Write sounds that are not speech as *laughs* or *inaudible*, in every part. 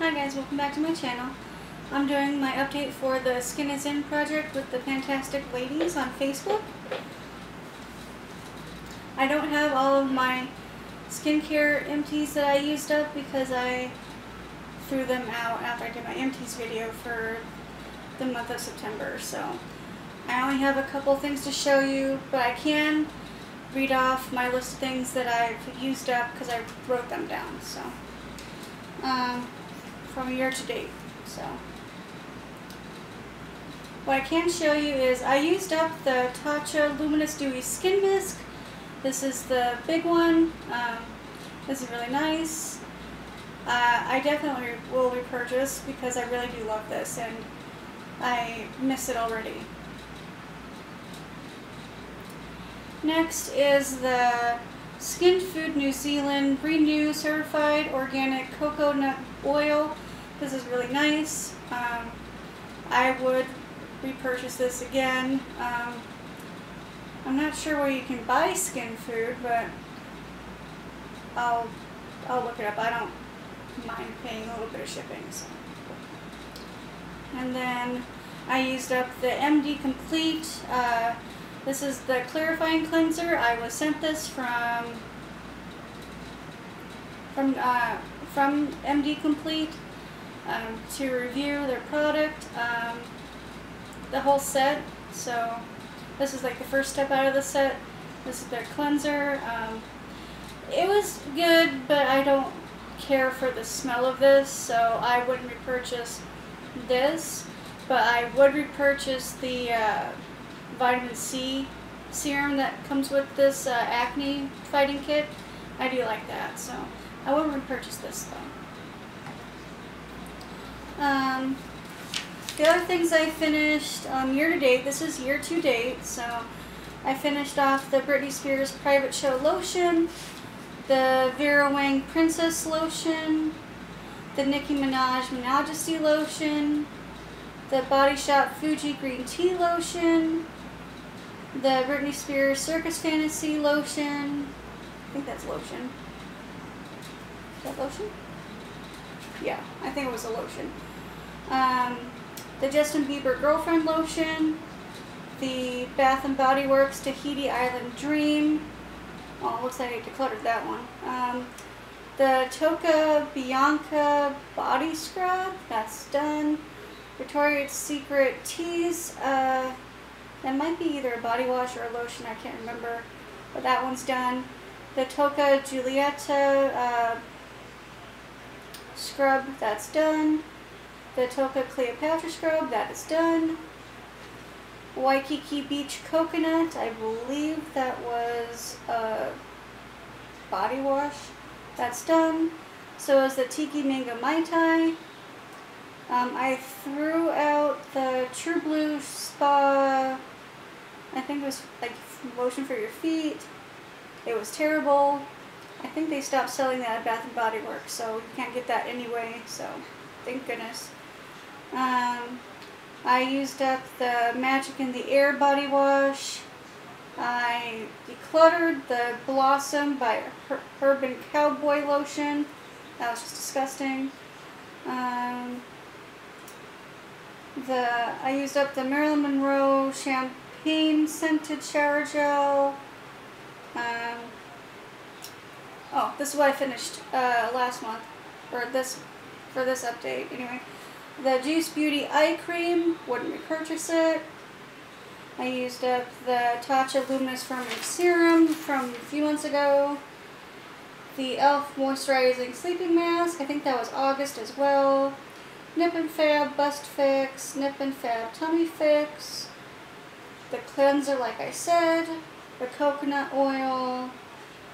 Hi guys, welcome back to my channel. I'm doing my update for the Skin is In project with the Pantastic Ladies on Facebook. I don't have all of my skincare empties that I used up because I threw them out after I did my empties video for the month of September. So I only have a couple things to show you, but I can read off my list of things that I've used up because I wrote them down. So um, from year to date. So what I can show you is I used up the Tatcha Luminous Dewy Skin Mist. This is the big one. Um, this is really nice. Uh, I definitely will repurchase because I really do love this and I miss it already. Next is the Skin Food New Zealand Renew Certified Organic Coconut Oil. This is really nice. Um, I would repurchase this again. Um, I'm not sure where you can buy skin food, but I'll I'll look it up. I don't mind paying a little bit of shipping. So. And then I used up the MD Complete. Uh, this is the clarifying cleanser. I was sent this from from uh, from MD Complete um, to review their product, um, the whole set. So this is like the first step out of the set. This is their cleanser. Um, it was good, but I don't care for the smell of this, so I wouldn't repurchase this. But I would repurchase the uh, vitamin C serum that comes with this uh, acne fighting kit. I do like that, so I wouldn't repurchase this though. Um, the other things I finished um, year to date, this is year to date, so I finished off the Britney Spears Private Show Lotion, the Vera Wang Princess Lotion, the Nicki Minaj Majesty Lotion, the Body Shop Fuji Green Tea Lotion, the Britney Spears Circus Fantasy lotion. I think that's lotion. Is that lotion? Yeah, I think it was a lotion. Um, the Justin Bieber Girlfriend lotion. The Bath and Body Works Tahiti Island Dream. Oh, looks like I decluttered that one. Um, the Tocca Bianca Body Scrub. That's done. Victoria's Secret Tease. Uh, that might be either a body wash or a lotion, I can't remember. But that one's done. The Tocca Giulietta uh, scrub, that's done. The Tocca Cleopatra scrub, that is done. Waikiki Beach Coconut, I believe that was a body wash. That's done. So is the Tiki Mango Mai Tai. Um, I threw out the True Blue Spa I think it was like lotion for your feet. It was terrible. I think they stopped selling that at Bath and Body Works, so you can't get that anyway, so thank goodness. Um, I used up the Magic in the Air body wash. I decluttered the Blossom by Her Urban Cowboy lotion. That was just disgusting. Um, the I used up the Marilyn Monroe Champagne Scented Shower Gel. Um, oh, this is what I finished uh, last month, or this, for this update, anyway. The Juice Beauty Eye Cream, wouldn't repurchase it. I used up the Tatcha Luminous Firming Serum from a few months ago. The e.l.f. Moisturizing Sleeping Mask, I think that was August as well. Nip and Fab Bust Fix, Nip and Fab Tummy Fix the cleanser like I said, the coconut oil,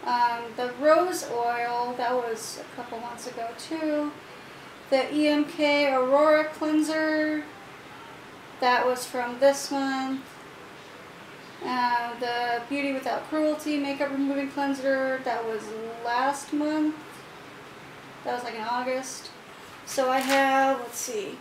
um, the rose oil, that was a couple months ago too, the EMK Aurora cleanser, that was from this month, uh, the Beauty Without Cruelty makeup removing cleanser, that was last month, that was like in August. So I have, let's see,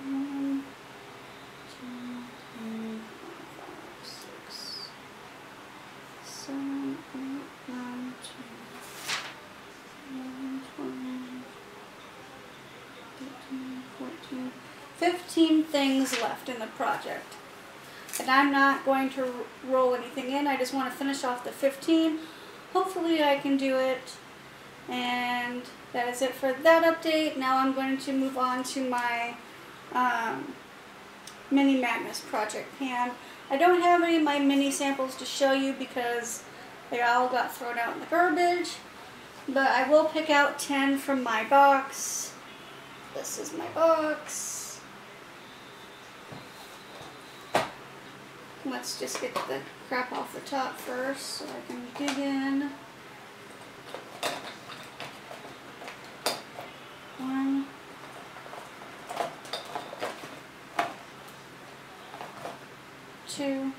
15 things left in the project. And I'm not going to roll anything in. I just want to finish off the 15. Hopefully I can do it. And that is it for that update. Now I'm going to move on to my um, Mini Madness project pan. I don't have any of my mini samples to show you because they all got thrown out in the garbage. But I will pick out 10 from my box. This is my box. Let's just get the crap off the top first so I can dig in. One. Two.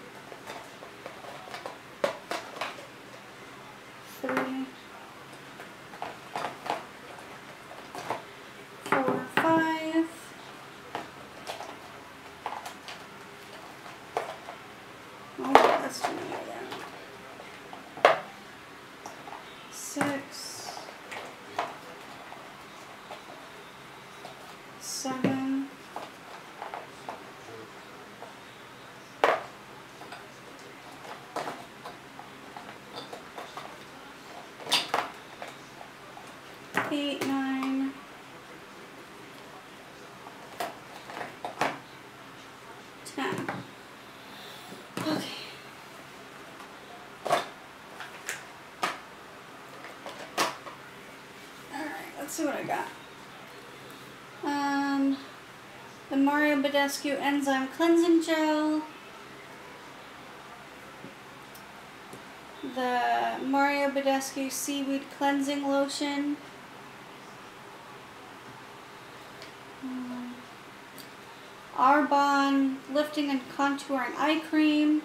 Okay. Alright, let's see what I got. Um, the Mario Badescu Enzyme Cleansing Gel. The Mario Badescu Seaweed Cleansing Lotion. Arbonne Lifting and Contouring Eye Cream.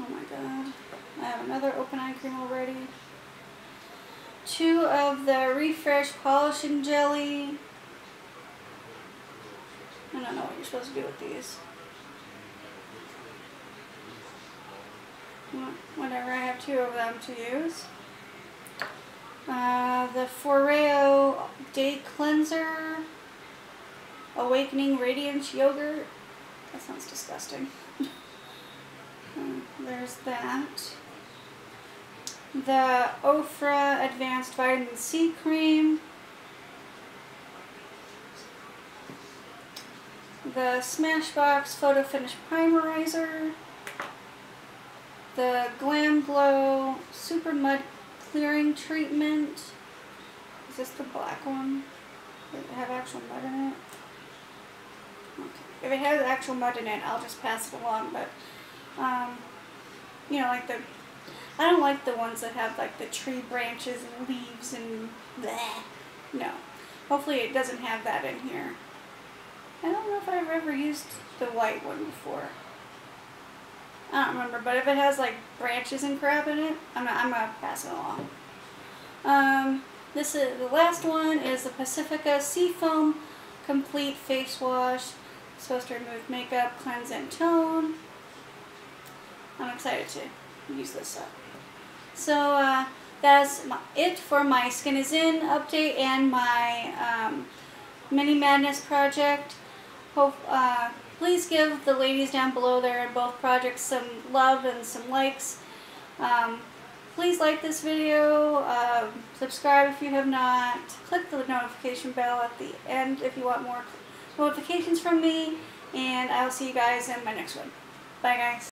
Oh my god. I have another open eye cream already. Two of the Refresh Polishing Jelly. I don't know what you're supposed to do with these. Wha- Whatever, I have two of them to use. Uh, the Foreo Day Cleanser. Awakening Radiance Yogurt. That sounds disgusting. *laughs* Hmm, There's that. The Ofra Advanced Vitamin C Cream. The Smashbox Photo Finish Primerizer. The Glam Glow Super Mud Clearing Treatment. Is this the black one? Does it have actual mud in it? If it has actual mud in it, I'll just pass it along, but, um, you know, like the, I don't like the ones that have, like, the tree branches and leaves and bleh. No. Hopefully it doesn't have that in here. I don't know if I've ever used the white one before. I don't remember, but if it has, like, branches and crap in it, I'm, I'm gonna pass it along. Um, this is, the last one is the Pacifica Seafoam Complete Face Wash. Supposed to remove makeup, cleanse, and tone. I'm excited to use this up. So uh, that's it for my Skin Is In update and my um, Mini Madness project. Hope uh, please give the ladies down below there in both projects some love and some likes. Um, please like this video, uh, subscribe if you have not, click the notification bell at the end if you want more notifications from me, and I'll see you guys in my next one. Bye guys.